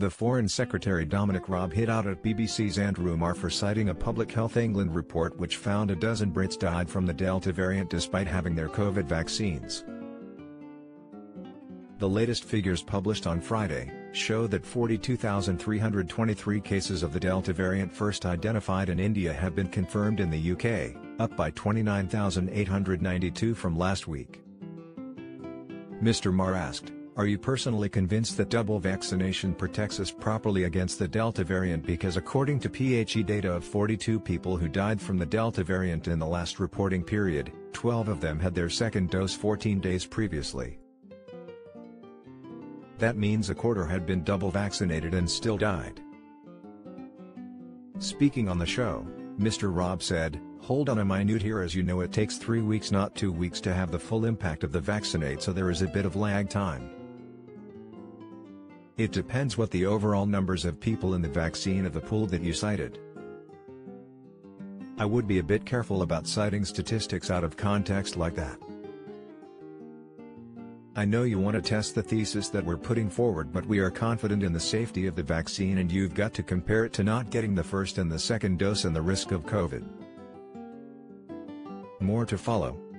The Foreign Secretary Dominic Raab hit out at BBC's Andrew Marr for citing a Public Health England report which found a dozen Brits died from the Delta variant despite having their COVID vaccines. The latest figures published on Friday show that 42,323 cases of the Delta variant first identified in India have been confirmed in the UK, up by 29,892 from last week. Mr. Marr asked, are you personally convinced that double vaccination protects us properly against the Delta variant because according to PHE data of 42 people who died from the Delta variant in the last reporting period, 12 of them had their second dose 14 days previously. That means a quarter had been double vaccinated and still died. Speaking on the show, Mr. Raab said, Hold on a minute here as you know it takes 3 weeks not 2 weeks to have the full impact of the vaccinate so there is a bit of lag time. It depends what the overall numbers of people in the vaccine of the pool that you cited. I would be a bit careful about citing statistics out of context like that. I know you want to test the thesis that we're putting forward but we are confident in the safety of the vaccine and you've got to compare it to not getting the first and the second dose and the risk of COVID. More to follow.